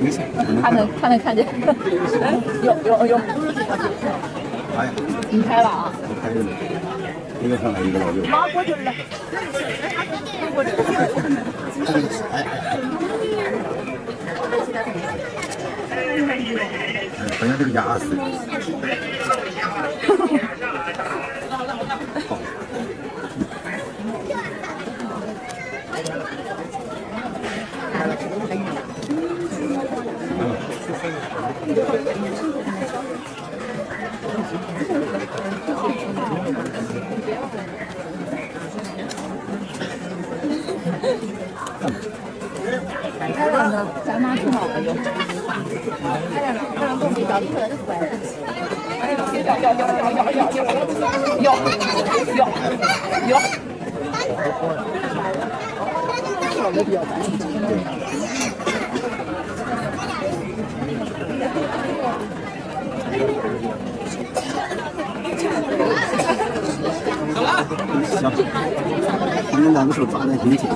没事，他能他能看见，有有有，哎呀，你开了啊？一个上来一个老六。马过去了，哎哎哎，好像这个鸭子。开了呢，咱妈挺好的就。开了，开了，东西小，你可爱吃。有有有有有有有有有。行，你们两个手抓的挺紧。